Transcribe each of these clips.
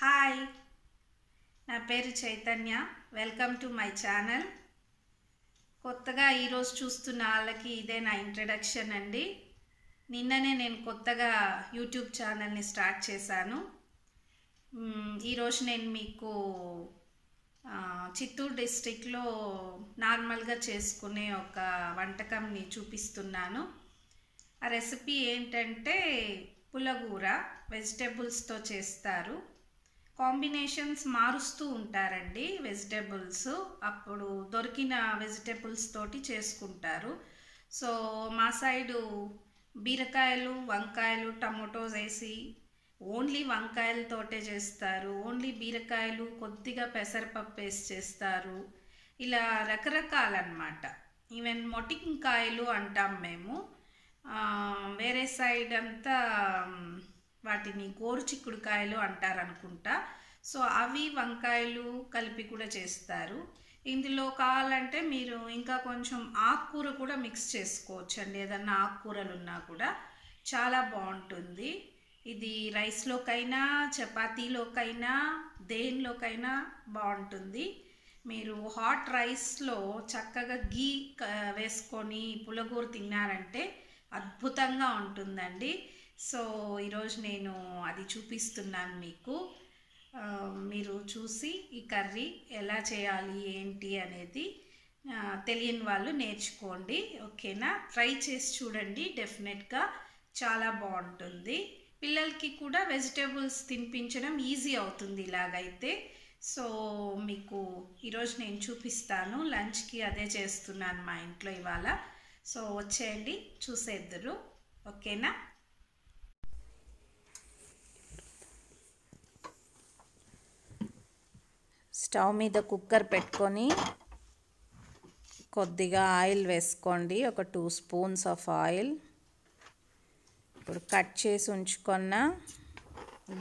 Hi. నా పేరు Chaitanya. Welcome to my channel. కొత్తగా ఈరోజు చూస్తున్న వాళ్ళకి ఇదే నా ఇంట్రడక్షన్ అండి. నిన్ననే నేను కొత్తగా యూట్యూబ్ ఛానల్ని స్టార్ట్ చేశాను. ఈరోజు నేను మీకు చిత్తూరు డిస్టిక్లో నార్మల్గా చేసుకునే ఒక వంటకంని చూపిస్తున్నాను. ఆ రెసిపీ ఏంటంటే పులగూర వెజిటేబుల్స్తో చేస్తారు. కాంబినేషన్స్ మారుస్తూ ఉంటారండి వెజిటేబుల్స్. అప్పుడు దొరికిన వెజిటేబుల్స్ తోటి చేసుకుంటారు. సో మా సైడు బీరకాయలు వంకాయలు టమోటోస్ వేసి ఓన్లీ వంకాయలతోటే చేస్తారు. ఓన్లీ బీరకాయలు కొద్దిగా పెసరపప్పు వేసి చేస్తారు. ఇలా రకరకాలన్నమాట. ఈవెన్ మొటింకాయలు అంటాం మేము. వేరే సైడ్ అంతా వాటిని గోరు చిక్కుడుకాయలు అంటారు అనుకుంటా సో అవి వంకాయలు కలిపి కూడా చేస్తారు. ఇందులో కావాలంటే మీరు ఇంకా కొంచెం ఆకుకూర కూడా మిక్స్ చేసుకోవచ్చు అండి ఏదన్నా ఆకుకూరలు ఉన్నా కూడా చాలా బాగుంటుంది. ఇది రైస్లోకైనా చపాతీలోకైనా దేనిలోకైనా బాగుంటుంది. మీరు హాట్ రైస్లో చక్కగా గీ వేసుకొని పులగూర తిన్నారంటే అద్భుతంగా ఉంటుందండి. సో ఈరోజు నేను అది చూపిస్తున్నాను మీకు. మీరు చూసి ఈ కర్రీ ఎలా చేయాలి ఏంటి అనేది తెలియని వాళ్ళు నేర్చుకోండి ఓకేనా? ట్రై చేసి చూడండి డెఫినెట్గా చాలా బాగుంటుంది. పిల్లలకి కూడా వెజిటేబుల్స్ తినిపించడం ఈజీ అవుతుంది ఇలాగైతే. సో మీకు ఈరోజు నేను చూపిస్తాను లంచ్కి అదే చేస్తున్నాను మా ఇంట్లో ఇవాళ. సో వచ్చేయండి చూసేద్దరు ఓకేనా? స్టవ్ మీద కుక్కర్ పెట్టుకొని కొద్దిగా ఆయిల్ వేసుకోండి. ఒక టూ స్పూన్స్ ఆఫ్ ఆయిల్. ఇప్పుడు కట్ చేసి ఉంచుకున్న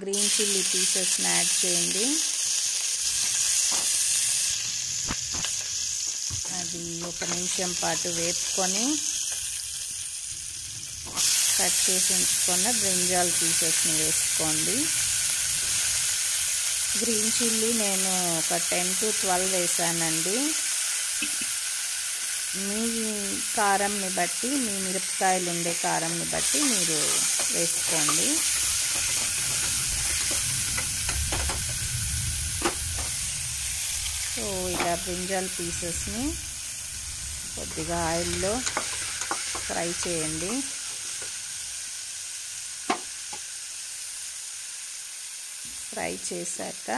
గ్రీన్ చిల్లీ పీసెస్ని యాడ్ చేయండి. అది ఒక నిమిషం పాటు వేపుకొని కట్ చేసి ఉంచుకున్న బ్రింజాల్ పీసెస్ని వేసుకోండి. గ్రీన్ చిల్లీ నేను ఒక టెన్ టు ట్వెల్వ్ వేసానండి. మీ కారంని బట్టి మీ మిరపకాయలు ఉండే కారంని బట్టి మీరు వేసుకోండి. సో ఇలా బ్రింజాల్ పీసెస్ని కొద్దిగా ఆయిల్లో ఫ్రై చేయండి. ఫ్రై చేశాక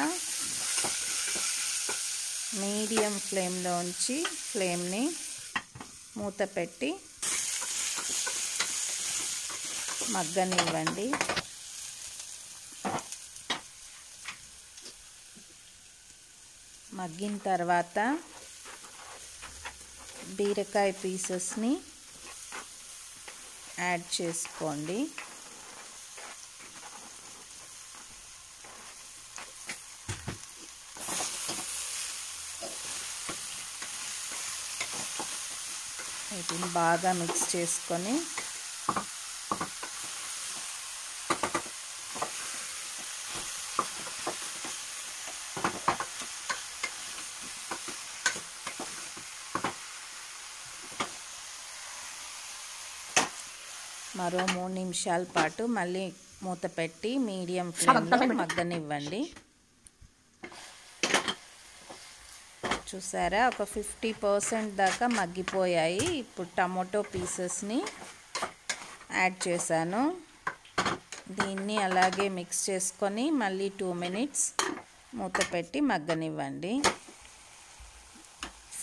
మీడియం ఫ్లేమ్లో ఉంచి ఫ్లేమ్ని మూత పెట్టి మగ్గనివ్వండి. మగ్గిన తర్వాత బీరకాయ పీసెస్ని యాడ్ చేసుకోండి వీటిని బాగా మిక్స్ చేసుకొని మరో మూడు నిమిషాల పాటు మళ్ళీ మూత పెట్టి మీడియం ఫ్లేమ్లో మగ్గనివ్వండి. చూసారా? ఒక ఫిఫ్టీ పర్సెంట్ దాకా మగ్గిపోయాయి. ఇప్పుడు టమోటో పీసెస్ని యాడ్ చేశాను. దీన్ని అలాగే మిక్స్ చేసుకొని మళ్ళీ టూ మినిట్స్ మూత పెట్టి మగ్గనివ్వండి.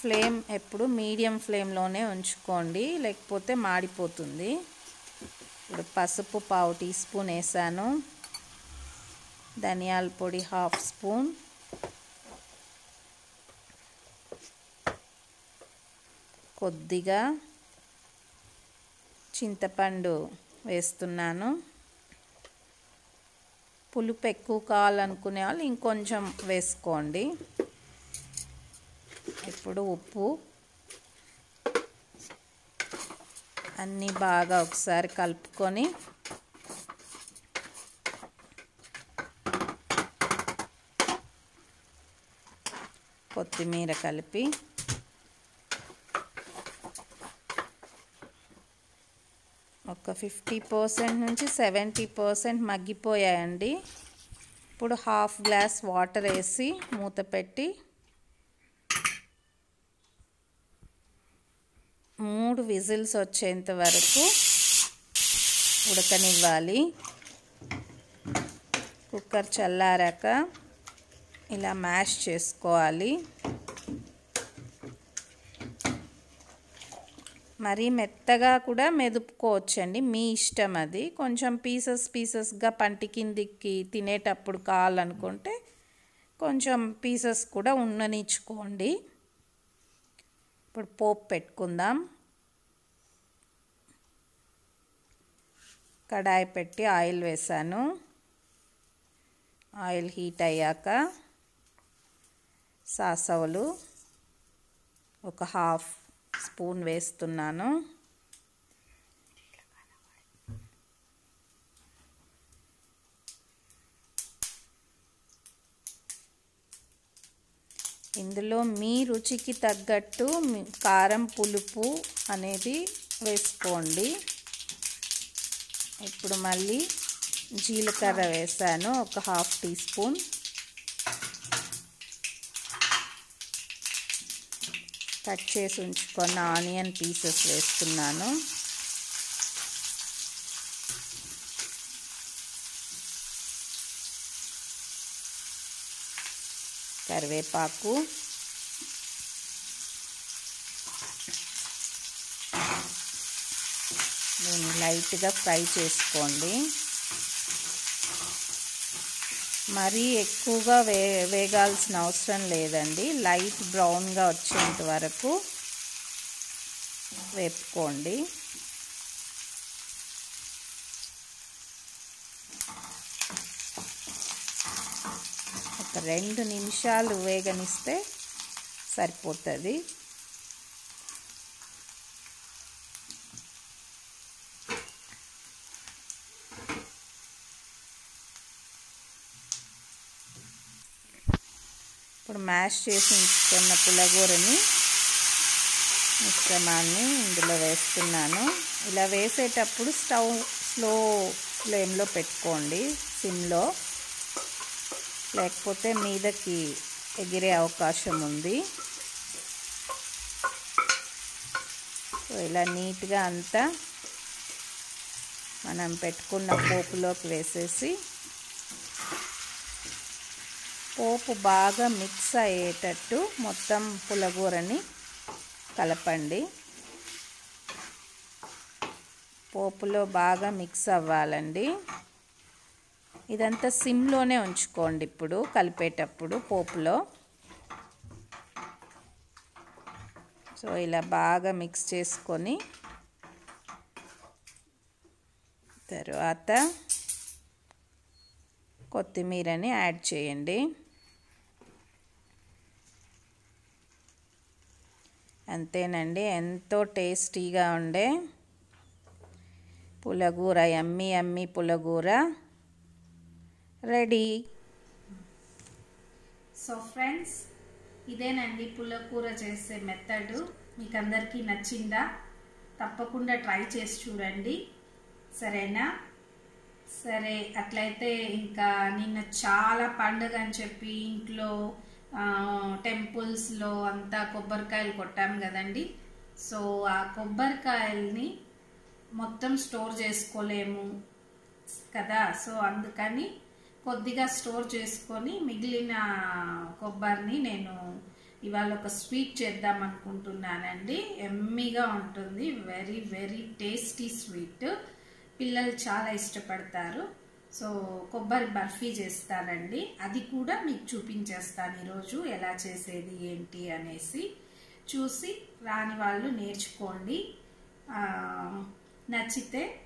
ఫ్లేమ్ ఎప్పుడు మీడియం ఫ్లేమ్లోనే ఉంచుకోండి. లేకపోతే మాడిపోతుంది. ఇప్పుడు పసుపు పావు టీ స్పూన్ వేసాను. ధనియాల పొడి హాఫ్ స్పూన్. కొద్దిగా చింతపండు వేస్తున్నాను. పులుపు ఎక్కువ కావాలనుకునే వాళ్ళు ఇంకొంచెం వేసుకోండి. ఇప్పుడు ఉప్పు. అన్నీ బాగా ఒకసారి కలుపుకొని కొత్తిమీర కలిపి ఒక ఫిఫ్టీ పర్సెంట్ నుంచి సెవెంటీ పర్సెంట్ మగ్గిపోయాయండి. ఇప్పుడు హాఫ్ గ్లాస్ వాటర్ వేసి మూత పెట్టి మూడు విజిల్స్ వచ్చేంత వరకు ఉడకనివ్వాలి. కుక్కర్ చల్లారాక ఇలా మ్యాష్ చేసుకోవాలి. మరీ మెత్తగా కూడా మెదుపుకోవచ్చండి. మీ ఇష్టం అది. కొంచెం పీసెస్ పీసెస్గా పంటి కిందికి తినేటప్పుడు కావాలనుకుంటే కొంచెం పీసెస్ కూడా ఉండనిచ్చుకోండి ఇప్పుడు పోపు పెట్టుకుందాం. కడాయి పెట్టి ఆయిల్ వేసాను. ఆయిల్ హీట్ అయ్యాక సాసవులు ఒక హాఫ్ స్పూన్ వేస్తున్నాను. ఇందులో మీ రుచికి తగ్గట్టు కారం పులుపు అనేది వేసుకోండి. ఇప్పుడు మళ్ళీ జీలకర్ర వేసాను ఒక హాఫ్ టీ స్పూన్. కట్ చేసి ఉంచుకున్న ఆనియన్ పీసెస్ వేస్తున్నాను. కరివేపాకు. దీన్ని లైట్గా ఫ్రై చేసుకోండి. మరీ ఎక్కువగా వే వేగాల్సిన అవసరం లేదండి. లైట్ బ్రౌన్గా వచ్చేంత వరకు వేపుకోండి. ఒక రెండు నిమిషాలు వేగనిస్తే సరిపోతుంది. ఇప్పుడు మ్యాష్ చేసి ఉంచుకున్న పులగూరని మిశ్రమాన్ని ఇందులో వేస్తున్నాను. ఇలా వేసేటప్పుడు స్టవ్ స్లో ఫ్లేమ్లో పెట్టుకోండి. సిమ్లో. లేకపోతే మీదకి ఎగిరే అవకాశం ఉంది. సో ఇలా నీట్గా అంతా మనం పెట్టుకున్న పోపులోకి వేసేసి పోపు బాగా మిక్స్ అయ్యేటట్టు మొత్తం పులగూరని కలపండి. పోపులో బాగా మిక్స్ అవ్వాలండి. ఇదంతా సిమ్లోనే ఉంచుకోండి ఇప్పుడు కలిపేటప్పుడు పోపులో. సో ఇలా బాగా మిక్స్ చేసుకొని తర్వాత కొత్తిమీరని యాడ్ చేయండి. అంతేనండి. ఎంతో టేస్టీగా ఉండే పులగూర ఎమ్మి ఎమ్మి పులగూర రెడీ. సో ఫ్రెండ్స్ ఇదేనండి పులకూర చేసే మెథడ్. మీకు అందరికీ నచ్చిందా? తప్పకుండా ట్రై చేసి చూడండి. సరేనా? సరే అట్లయితే ఇంకా నిన్న చాలా పండుగ అని చెప్పి ఇంట్లో టెంపుల్స్లో అంతా కొబ్బరికాయలు కొట్టాం కదండి. సో ఆ కొబ్బరికాయల్ని మొత్తం స్టోర్ చేసుకోలేము కదా. సో అందుకని కొద్దిగా స్టోర్ చేసుకొని మిగిలిన కొబ్బరిని నేను ఇవాళ ఒక స్వీట్ చేద్దాం అనుకుంటున్నానండి. ఎమ్మీగా ఉంటుంది. Very very tasty sweet. పిల్లలు చాలా ఇష్టపడతారు. సో కొబ్బరి బర్ఫీ చేస్తానండి. అది కూడా మీకు చూపించేస్తాను ఈరోజు ఎలా చేసేది ఏంటి అనేసి. చూసి రాని వాళ్ళు నేర్చుకోండి. నచ్చితే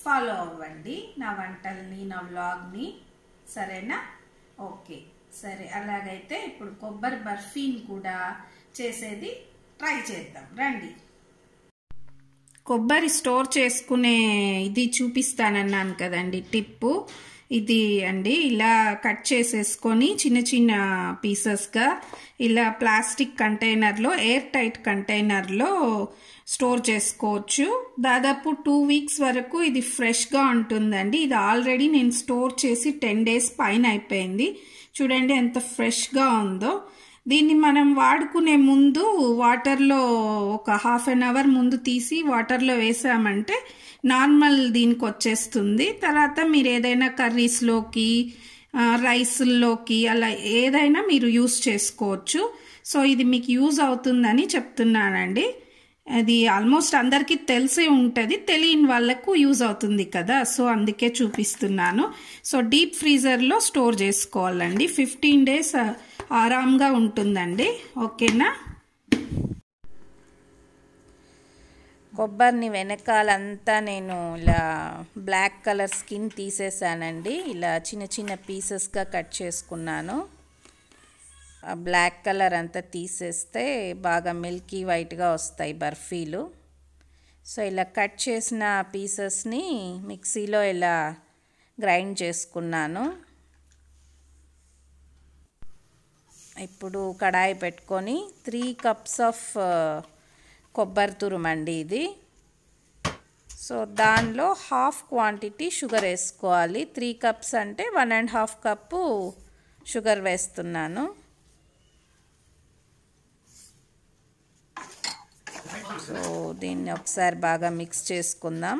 ఫాలో అవ్వండి నా వంటల్ని నా వ్లాగ్ని. సరేనా? ఓకే. సరే అలాగైతే ఇప్పుడు కొబ్బరి బర్ఫీని కూడా చేసేది ట్రై చేద్దాం. రండి. కొబ్బరి స్టోర్ చేసుకునే ఇది చూపిస్తానన్నాను కదండి టిప్పు. ఇది అండి ఇలా కట్ చేసేసుకొని చిన్న చిన్న పీసెస్గా ఇలా ప్లాస్టిక్ కంటైనర్లో ఎయిర్ టైట్ కంటైనర్లో స్టోర్ చేసుకోవచ్చు. దాదాపు టూ వీక్స్ వరకు ఇది ఫ్రెష్గా ఉంటుందండి. ఇది ఆల్రెడీ నేను స్టోర్ చేసి టెన్ డేస్ పైన అయిపోయింది. చూడండి ఎంత ఫ్రెష్గా ఉందో. దీన్ని మనం వాడుకునే ముందు వాటర్లో ఒక హాఫ్ అన్ అవర్ ముందు తీసి వాటర్లో వేసామంటే నార్మల్ దీనికి వచ్చేస్తుంది. తర్వాత మీరు ఏదైనా కర్రీస్లోకి రైస్లోకి అలా ఏదైనా మీరు యూస్ చేసుకోవచ్చు. సో ఇది మీకు యూజ్ అవుతుందని చెప్తున్నానండి. అది ఆల్మోస్ట్ అందరికీ తెలిసే ఉంటుంది. తెలియని వాళ్ళకు యూజ్ అవుతుంది కదా. సో అందుకే చూపిస్తున్నాను. సో డీప్ ఫ్రీజర్లో స్టోర్ చేసుకోవాలండి. ఫిఫ్టీన్ డేస్ ఆరాంగా ఉంటుందండి. ఓకేనా? కొబ్బరిని వెనకాలంతా నేను ఇలా బ్లాక్ కలర్ స్కిన్ తీసేసానండి. ఇలా చిన్న చిన్న పీసెస్గా కట్ చేసుకున్నాను. ఆ బ్లాక్ కలర్ అంతా తీసేస్తే బాగా మిల్కీ వైట్గా వస్తాయి బర్ఫీలు. సో ఇలా కట్ చేసిన పీసెస్ని మిక్సీలో ఇలా గ్రైండ్ చేసుకున్నాను. ఇప్పుడు కడాయి పెట్టుకొని త్రీ కప్స్ ఆఫ్ కొబ్బరి తురుమండి ఇది. సో దానిలో హాఫ్ క్వాంటిటీ షుగర్ వేసుకోవాలి. త్రీ కప్స్ అంటే one and half cup sugar వేస్తున్నాను. సో దీన్ని ఒకసారి బాగా మిక్స్ చేసుకుందాం.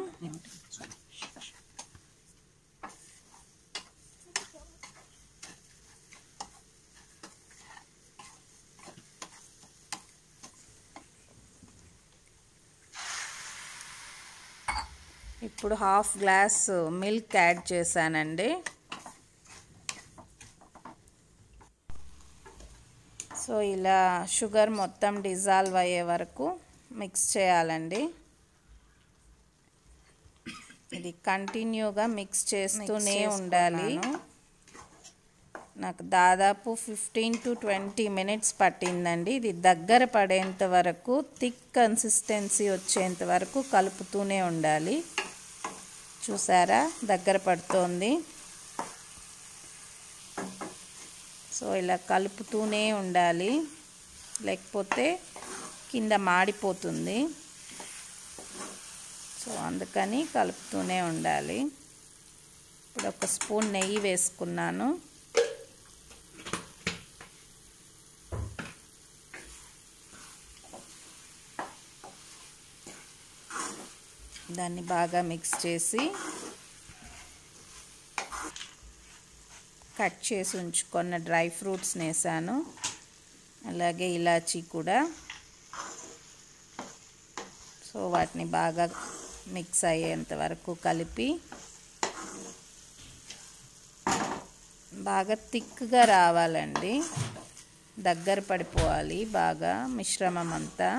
ఇప్పుడు హాఫ్ గ్లాస్ మిల్క్ యాడ్ చేశానండి. సో ఇలా షుగర్ మొత్తం డిజాల్వ్ అయ్యే వరకు మిక్స్ చేయాలండి. ఇది కంటిన్యూగా మిక్స్ చేస్తూనే ఉండాలి. నాకు దాదాపు ఫిఫ్టీన్ టు ట్వంటీ మినిట్స్ పట్టిందండి. ఇది దగ్గర పడేంత వరకు థిక్ కన్సిస్టెన్సీ వచ్చేంత వరకు కలుపుతూనే ఉండాలి. చూసారా? దగ్గర పడుతోంది. సో ఇలా కలుపుతూనే ఉండాలి. లేకపోతే కింద మాడిపోతుంది. సో అందుకని కలుపుతూనే ఉండాలి. ఇప్పుడు ఒక స్పూన్ నెయ్యి వేసుకున్నాను. దాన్ని బాగా మిక్స్ చేసి కట్ చేసి ఉంచుకున్న డ్రై ఫ్రూట్స్ వేసాను అలాగే ఇలాచీ కూడా. సో వాటిని బాగా మిక్స్ అయ్యేంత వరకు కలిపి బాగా థిక్గా రావాలండి. దగ్గర పడిపోవాలి బాగా మిశ్రమం అంతా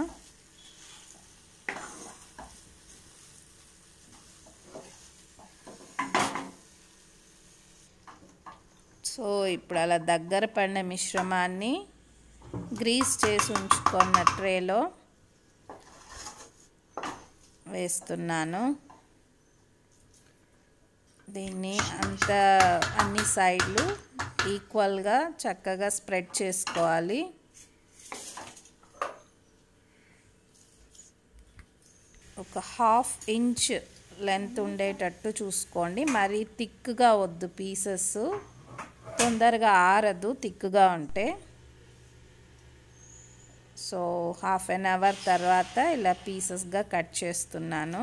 సో ఇప్పుడు అలా దగ్గర పడిన మిశ్రమాన్ని గ్రీస్ చేసి ఉంచుకున్న ట్రేలో వేస్తున్నాను. దీన్ని అంత అన్ని సైడ్లు ఈక్వల్గా చక్కగా స్ప్రెడ్ చేసుకోవాలి. ఒక హాఫ్ ఇంచ్ లెంత్ ఉండేటట్టు చూసుకోండి. మరీ థిక్గా వద్దు పీసెస్. తొందరగా ఆరదు థిక్గా ఉంటే. సో హాఫ్ అన్ అవర్ తర్వాత ఇలా పీసెస్గా కట్ చేస్తున్నాను.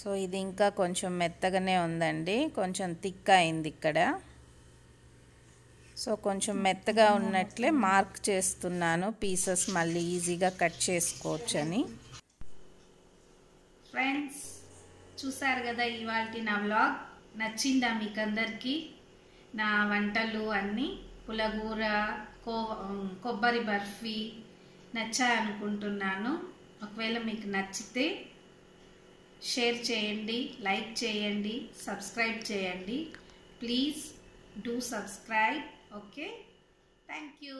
సో ఇది ఇంకా కొంచెం మెత్తగానే ఉందండి. కొంచెం థిక్ అయింది ఇక్కడ. సో కొంచెం మెత్తగా ఉన్నట్లే మార్క్ చేస్తున్నాను పీసెస్ మళ్ళీ ఈజీగా కట్ చేసుకోవచ్చని. ఫ్రెండ్స్ చూసారు కదా ఇవాళ నా వ్లాగ్ నచ్చిందా మీకు అందరికీ నా వంటలు అన్నీ పులగూర కో కొబ్బరి బర్ఫీ నచ్చాయనుకుంటున్నాను. ఒకవేళ మీకు నచ్చితే షేర్ చేయండి లైక్ చేయండి సబ్స్క్రైబ్ చేయండి. Please do subscribe okay? Thank you.